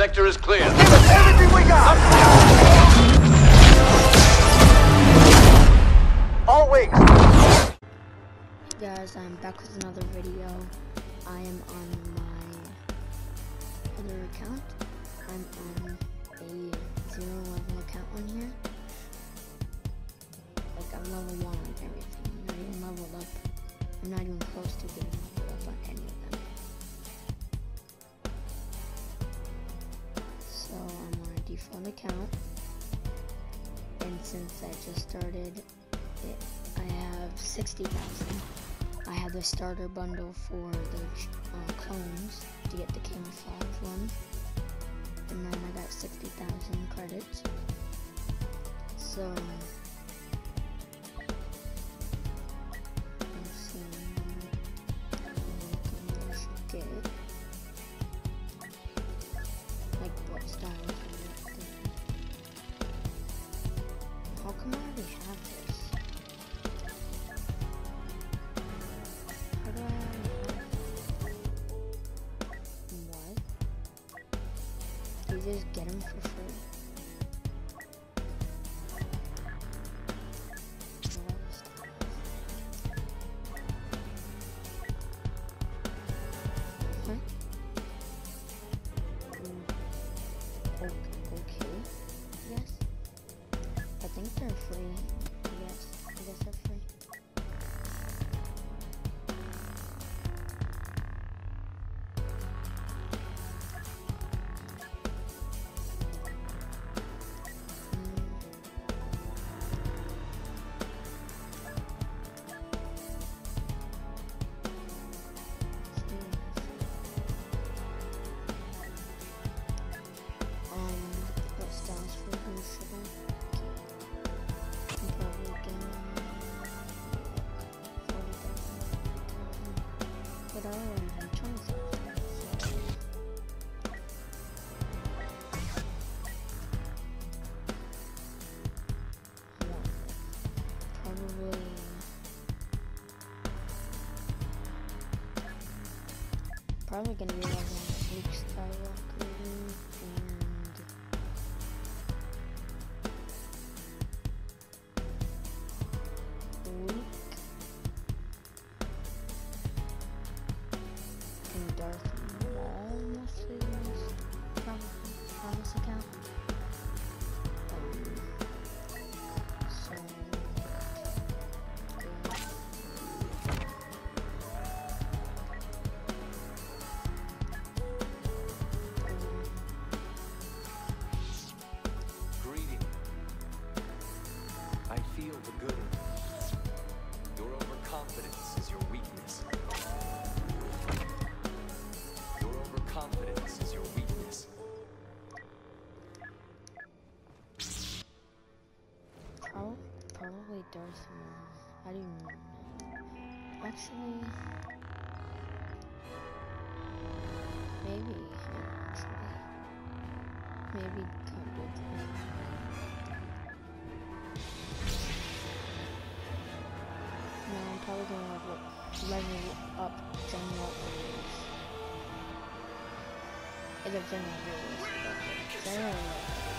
sector is clear. Give us everything we got! All wings! guys, I'm back with another video. I am on my other account. I'm on a zero level account on here. Like I'm level one on everything. I'm not even leveled up. I'm not even close to getting leveled up on any of them. Default account. And since I just started it, I have 60,000. I have the starter bundle for the uh, clones to get the camouflage one. And then I got 60,000 credits. So, just get them for free? Probably gonna be like I do not know. Actually, maybe actually, maybe. No, I'm probably gonna level, level up General Orioles. Either General Orioles, General Orioles.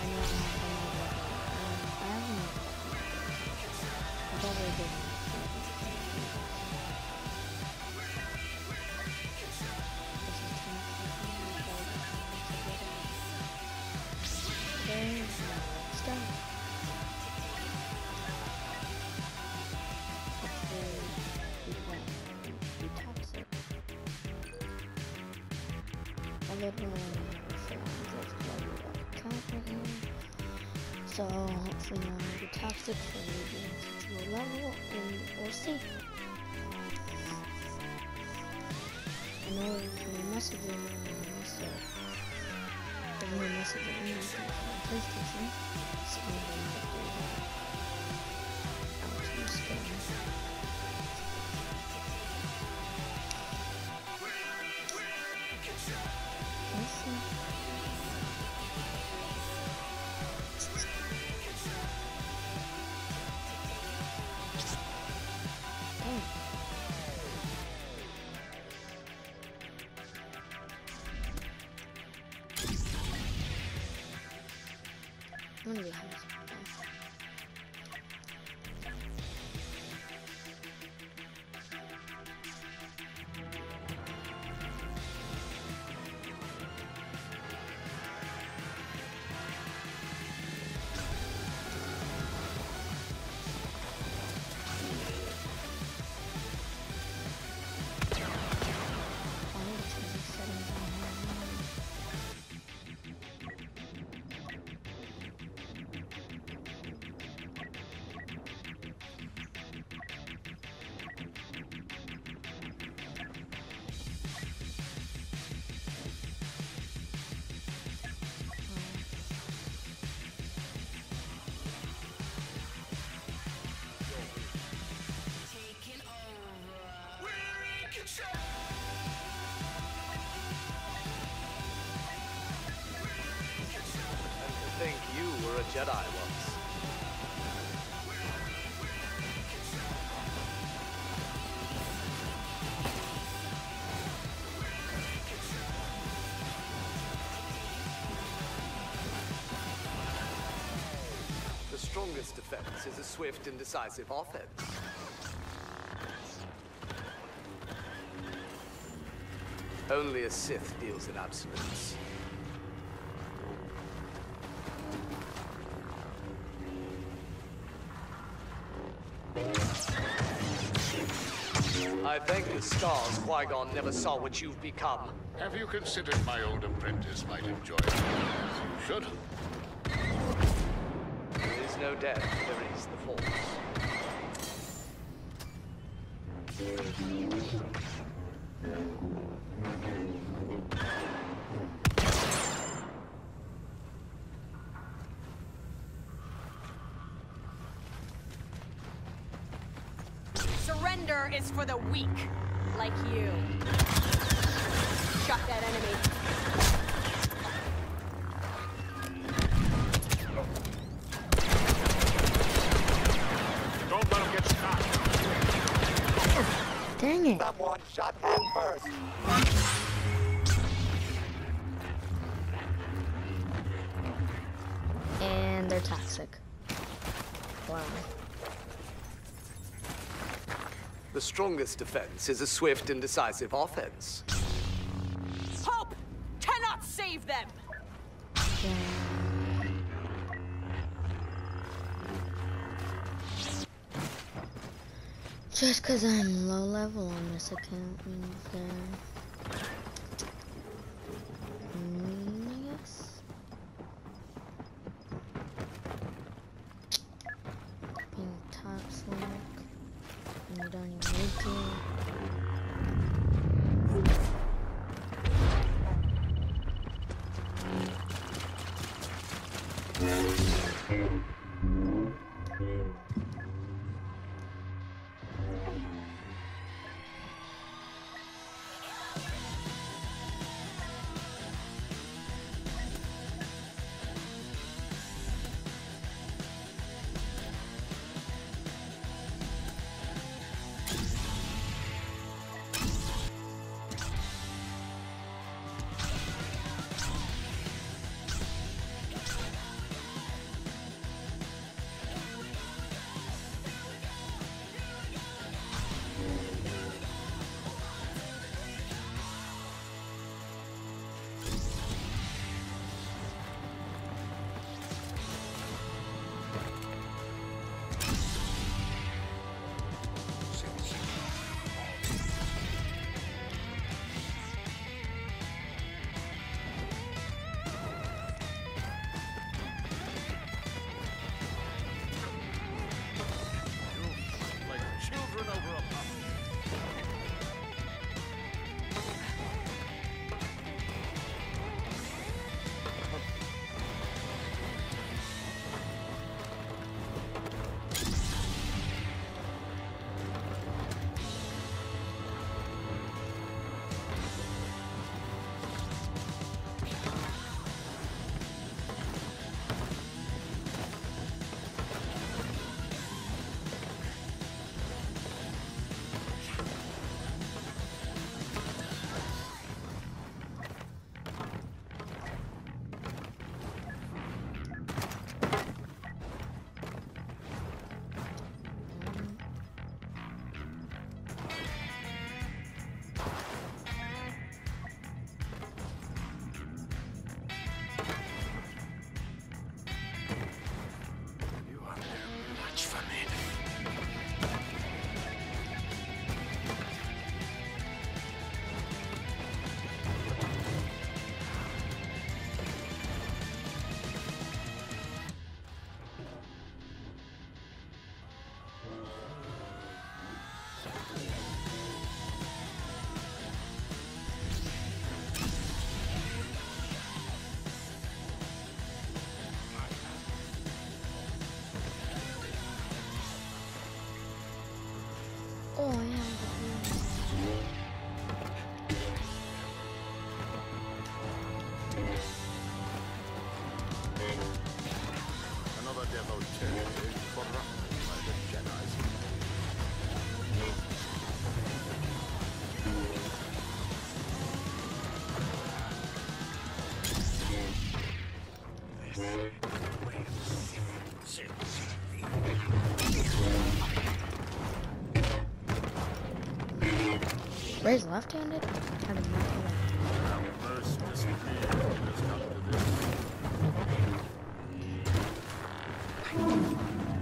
I know I'm gonna I probably did. Okay, let's go. Hopefully, we won't be toxic. I So hopefully no one will be toxic to level and we'll see. I know from the messaging and so there's no messaging in my PlayStation. So I'm gonna do that. I'm gonna Jedi. The strongest defense is a swift and decisive offense. Only a Sith deals in absolutes. I thank the stars Qui-Gon never saw what you've become. Have you considered my old apprentice might enjoy it? You should. There is no death, there is the Force. Surrender is for the weak, like you. Shot that enemy. Don't let him get shot. Dang it. Someone shot him first. And they're toxic. Wow. The strongest defense is a swift and decisive offense. Hope cannot save them. Just because I'm low level on this account means that. Rey's left-handed? How did not know that? Most disappeared has come to this.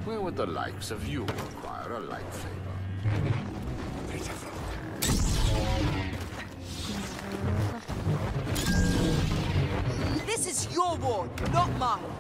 Where would the likes of you acquire a lightsaber? This is your war, not mine.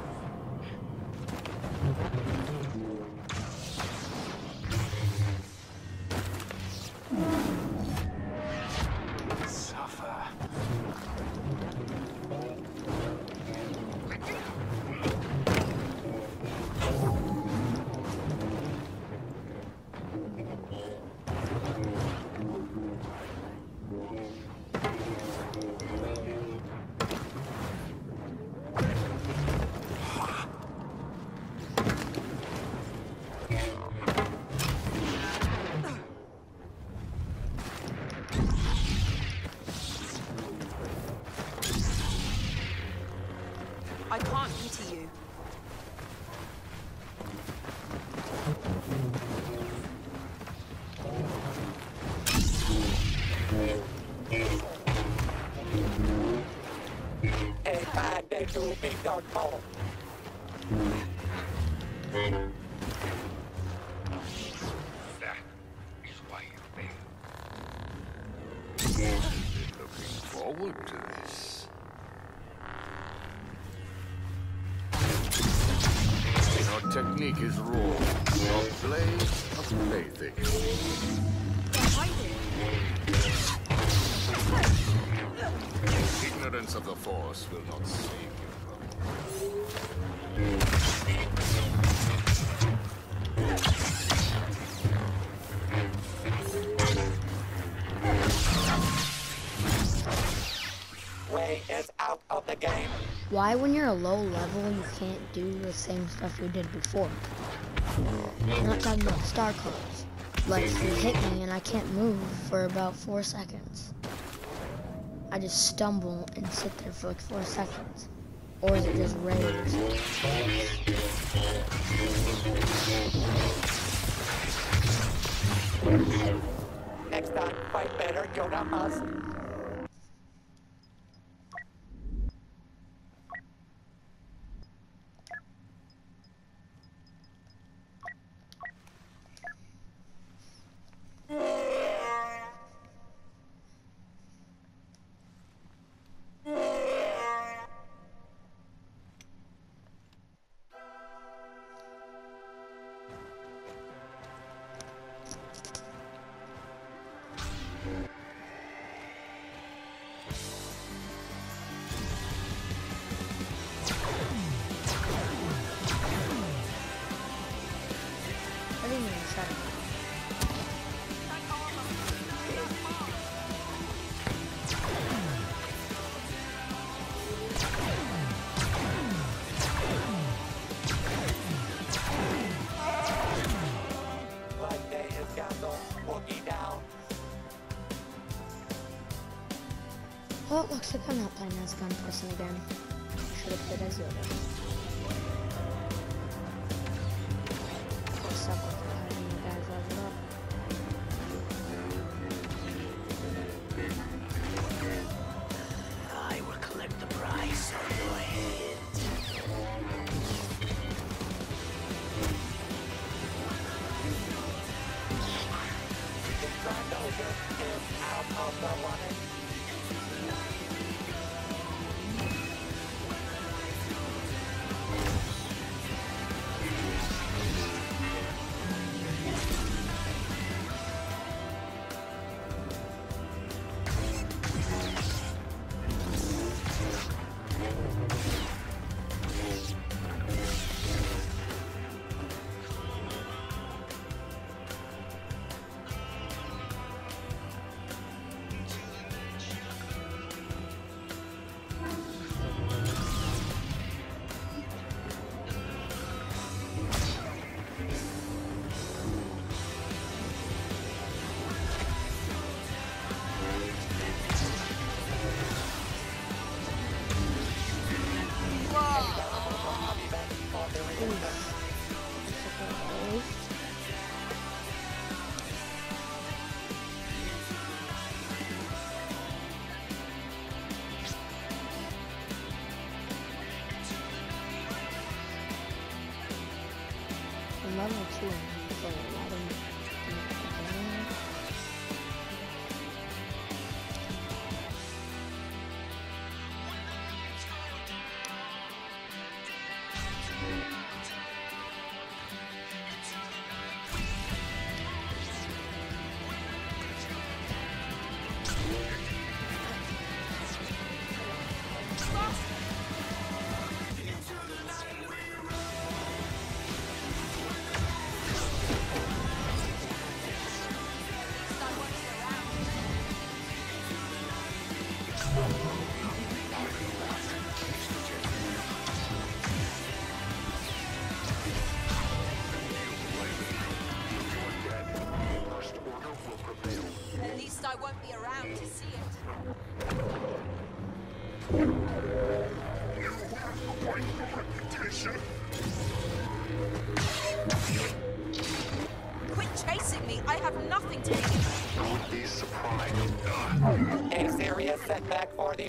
That is why you've been looking forward to this. Your technique is raw. Your blade a plaything. Ignorance of the Force will not Why, when you're a low level, you can't do the same stuff you did before? I'm not talking about star cards. Like, if you hit me and I can't move for about four seconds. I just stumble and sit there for like four seconds. Or is it just rage? Next time, fight better, Yoda must. Like I'm not playing as gun person again. Should have played as Yoda. What's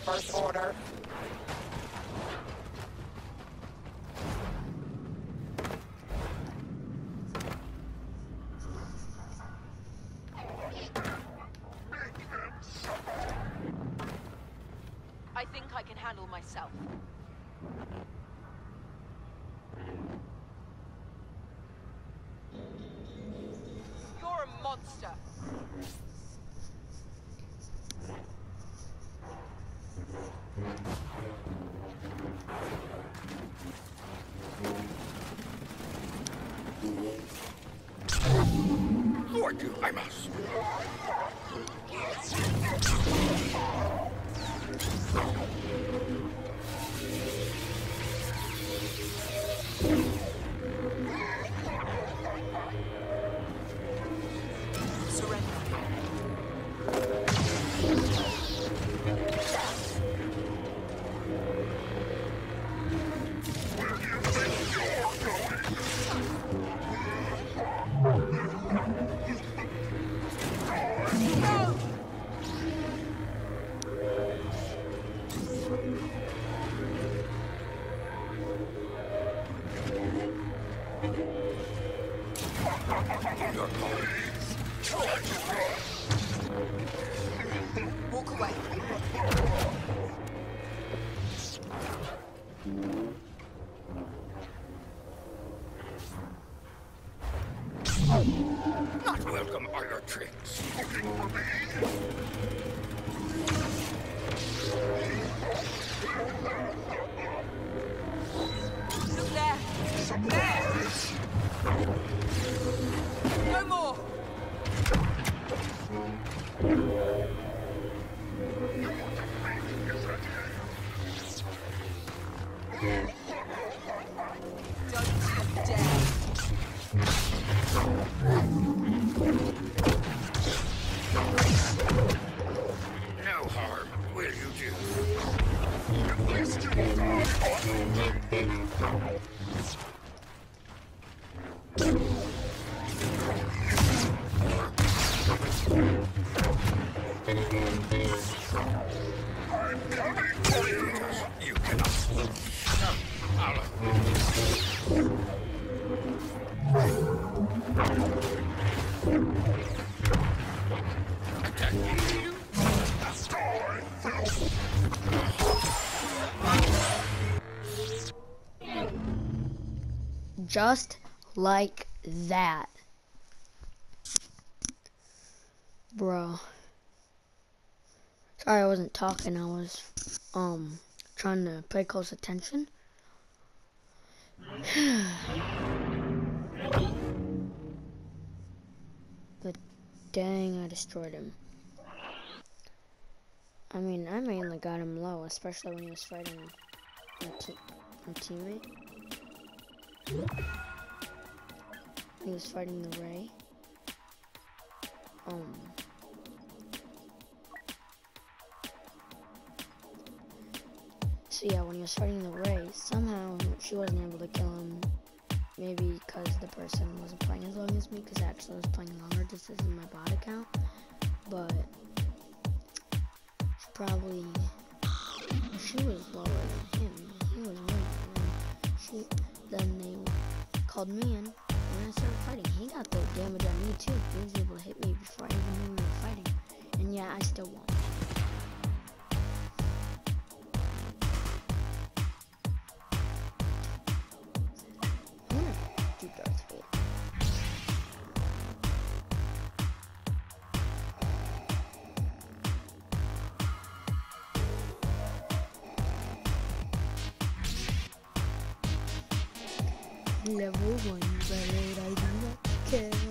First Order. Just like that. Bro. Sorry I wasn't talking, I was um trying to pay close attention. but dang, I destroyed him. I mean, I mainly got him low, especially when he was fighting a, te- a teammate. He was fighting the Rey. Um. So yeah, when he was fighting the race, somehow she wasn't able to kill him. Maybe because the person wasn't playing as long as me, because actually I was playing longer. This isn't my bot account, but she probably she was lower than him. He was winning. She then they called me in, and I started fighting. He got the damage on me too. He was able to hit me before I even knew we were fighting. And yeah, I still won. Level one, but I do not care.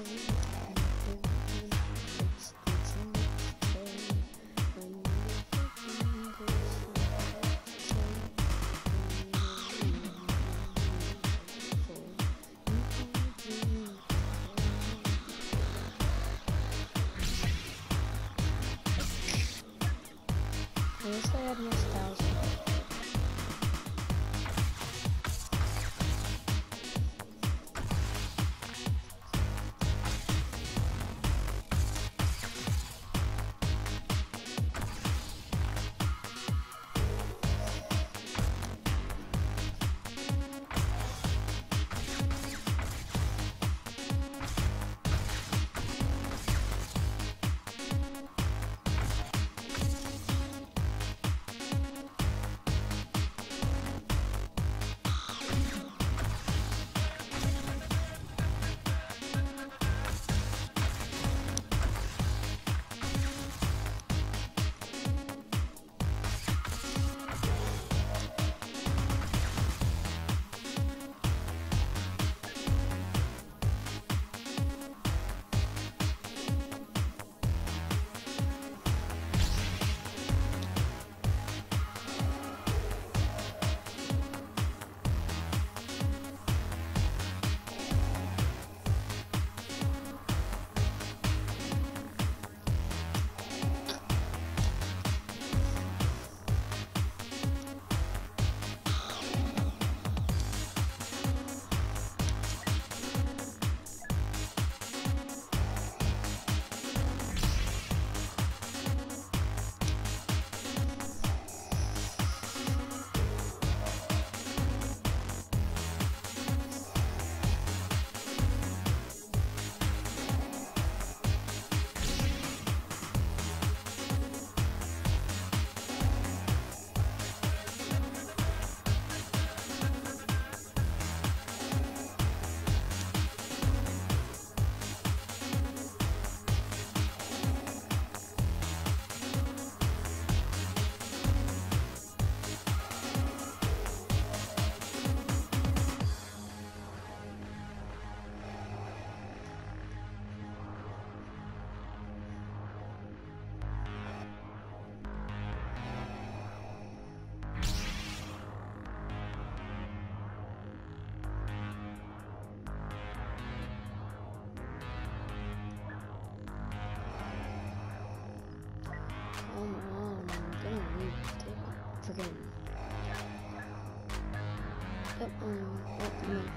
Yep, um, yep, in.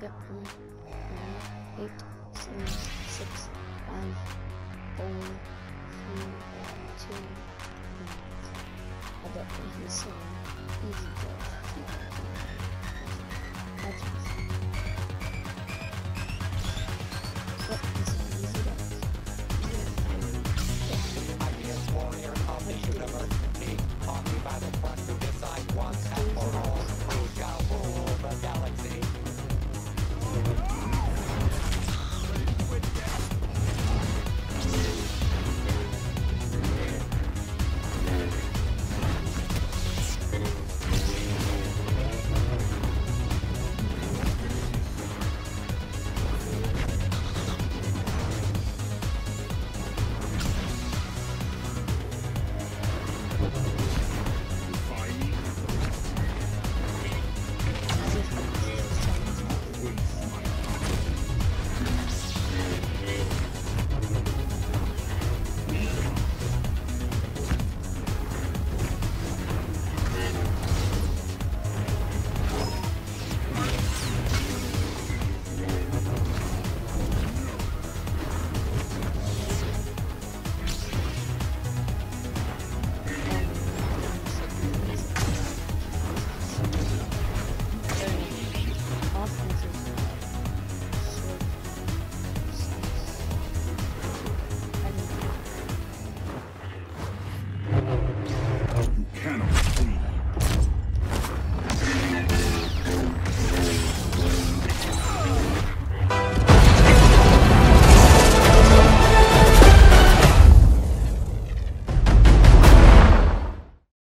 Yep, in. Nine, eight, seven, six, five, four,